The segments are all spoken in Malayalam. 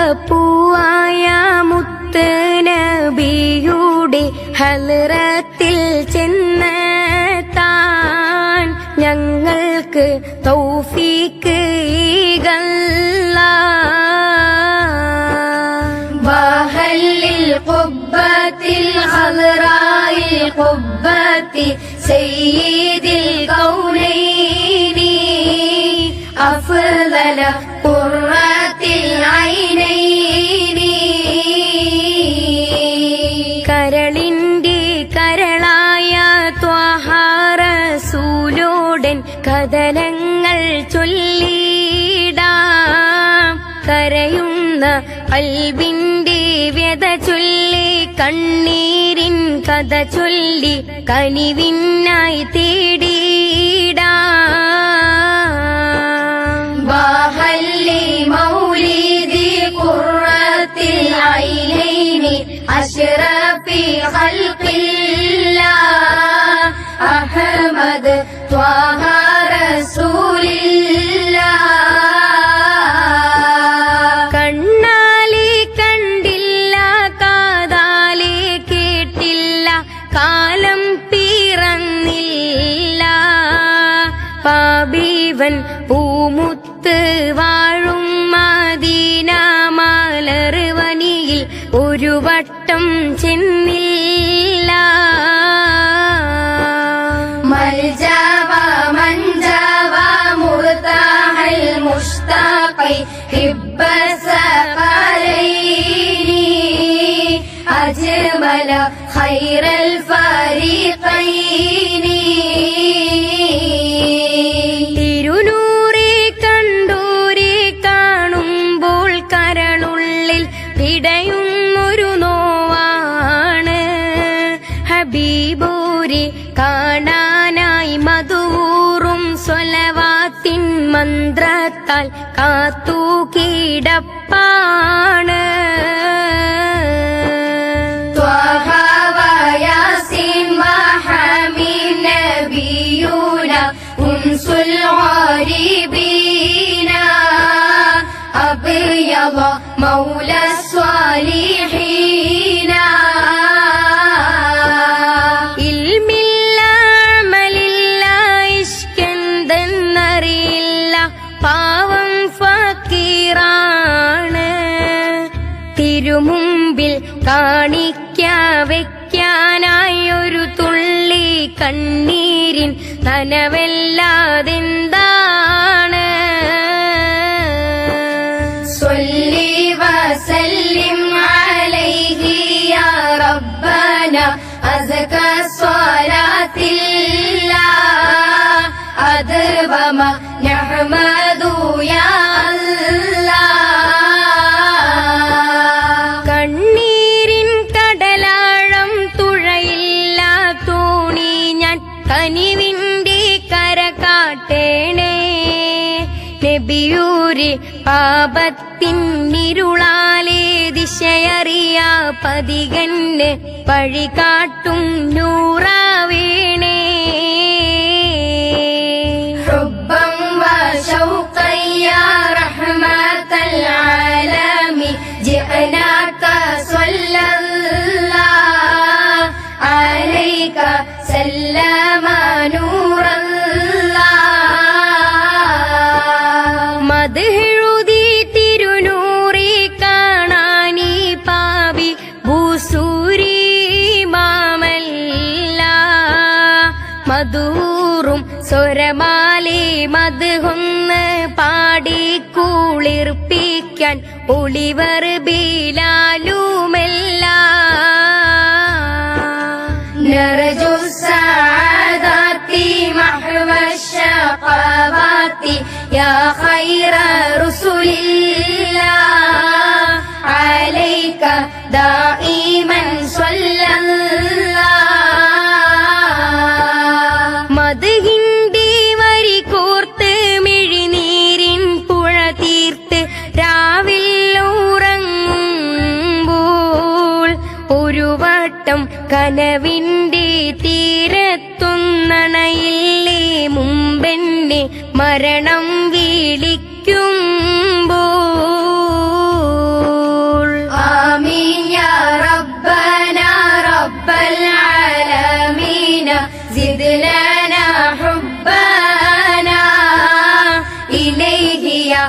ആരംഭപ്പൂവായ മുത്ത് നബിയുടെ ഹലറത്തിൽ ചെന്ന് താൻ ഞങ്ങൾക്ക് തൗഫീക്ക് وهل القبة الخضراء القبة سيد الكونين أفضل قرة വചനങ്ങൾ ചൊല്ലിടാം. കരയുന്ന അൽബിന്റെ വ്യത ചൊല്ലി കണ്ണീരിൻ കഥ ചൊല്ലി കനിവിന്നായി തേടിടാം. ബാഹല്ലി മൗലീദി ഖുർറത്തിൽ ഐലൈനി അശ്റഫി ഖൽഖില്ലാ. അഹ്മദ് ത്വാഹ മുഴുവൻ പൂമുത്ത് വാഴും മദീന മലർവനിയിൽ ഒരു വട്ടം ചെന്നില്ല. മൽജാവ മഞ്ചാവ മുർത്താഹൽ മുഷ്താഖൈ ഹിബ്ബസ അജ്മല ഖൈറൽ ഫരീഖൈ. ഹബീബൂരെ കാണാനായി മധുവൂറും സ്വലവാത്തിൻ മന്ത്രത്താൽ കാത്തു കിടപ്പാണ് طه وياسين وحميم نبينا أنس الغريبين أبيض مولى الصالحين തിരുമുമ്പിൽ കാണിക്ക വയ്ക്കാനായി ഒരു തുള്ളി കണ്ണീരിൻ നനവല്ലാതെന്താണ്? സ്വല്ലിവസല്ലിം അലൈഹി യാ റബ്ബന അസക പാപത്തിൻ ഇരുളാലേ ദിശയറിയാ പതികന് വഴി കാട്ടും നൂറാവേണേ. സ്വരമാലി മധുഹൊന്ന് പാടി കുളിർപ്പിക്കാൻ ഒളിവർ ബീലാലുമല്ല نرجو السعادات محو الشقوات يا خير رسل الله عليك دائما മരണം വിളിക്കുമ്പോൾ. ആമീൻ യാ റബ്ബൽ ആലമീന യാ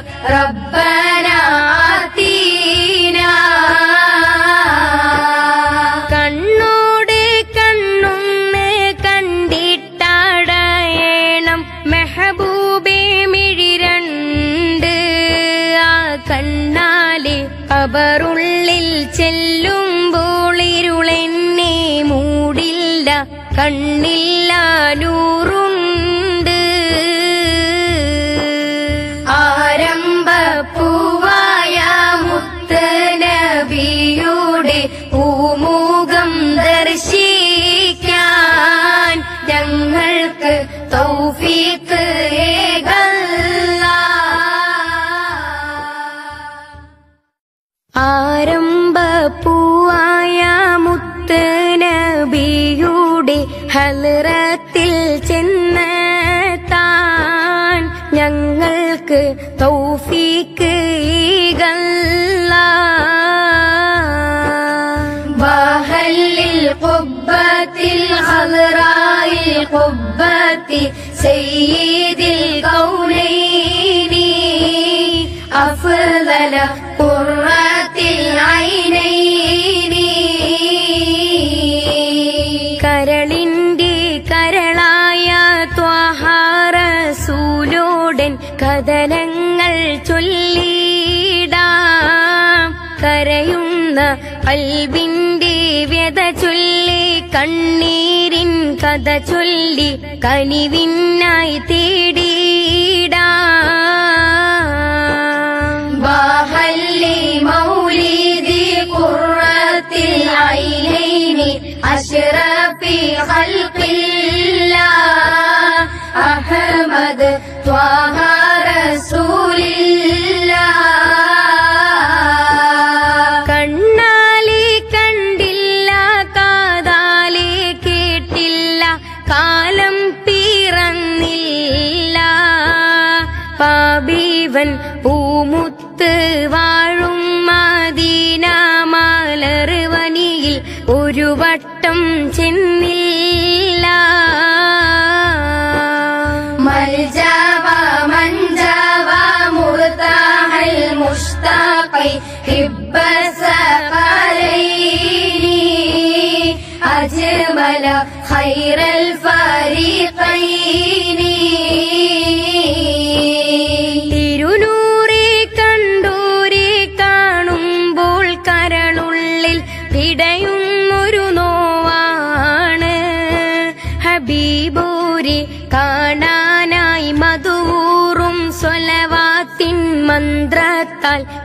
മൂടില്ല الخضراء القبة سيد الكونين أفضل قرة العينين കരളിന്റെ കരളായ ത്വഹാറസൂലോടൻ കഥനങ്ങൾ ചൊല്ലിടാം കരയുന്ന അൽബിന്റെ വ്യത ചൊല്ലി കണ്ണീരിൻ കഥ ചൊല്ലി കനിവിന്നായി തേടിയിടാ ബാഹല്ലി മൗലീദി ഖുർറത്തിൽ ഐലൈനി അഷ്റഫി ഖൽഖില്ല. അഹ്മദ് ത്വാഹ റസൂലില്ലാ. ملجوا منجوا مرتاح المشتاق حب الثقلين أجمل خير الفريقين തിരുനൂറെ കണ്ടൂരെ കാണുമ്പോൾ കരളുള്ളിൽ പിടയുന്നൊരു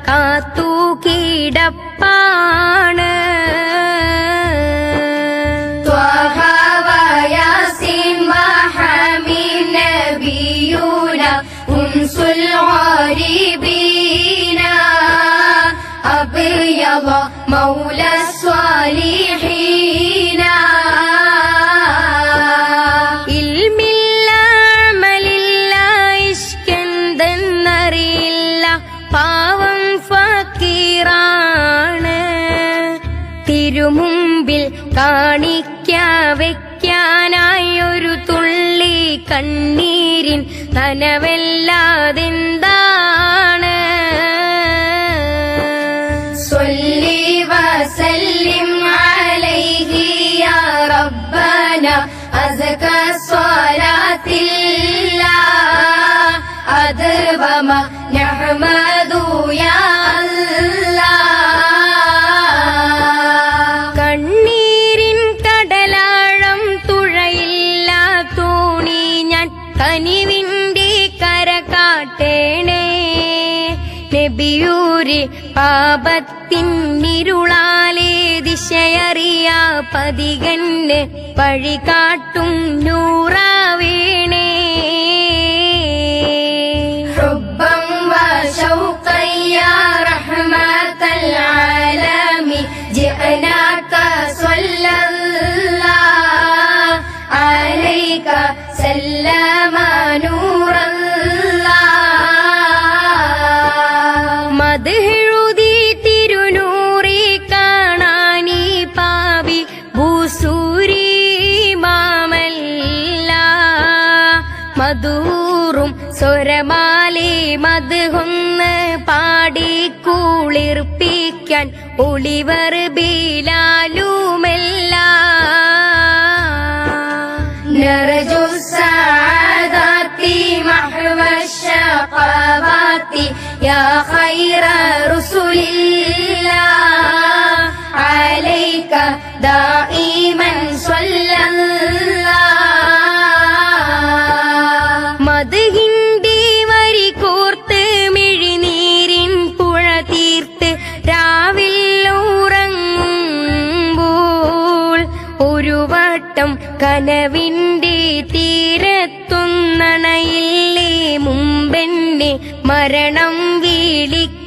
കാത്തു കിടപ്പാണ് طه وياسين وحميد نبينا أنس الغريبين أبيض مولى الصالحين ഇൽമില്ല അമലില്ല ഇഷ്കെന്തെന്നറിയില്ല പാവം കാണിക്കാ വെക്കാനായി ഒരു തുള്ളി കണ്ണീരിൻ നനവല്ലാതെന്താണ്? സ്വാരാത്തില്ല വസല്ലിം ഞമ്മ നബിയൂര് പാപത്തിനിരുളാലേ ദിശയറിയാ പതികന് വഴി കാട്ടും നൂറാവേണേ മധൂറും സ്വരമാലി മധുഹൊന്ന് കുളിർപ്പിക്കാൻ ഒളിവർ ബീലാലുമെല്ലാം نرجو السعادات محو الشقوات يا خير رسل الله عليك دائما صلى ഒരു കനവിന്റെ തീരത്തുന്നണയില്ലേ മുമ്പെന്നെ മരണം വീളിക്ക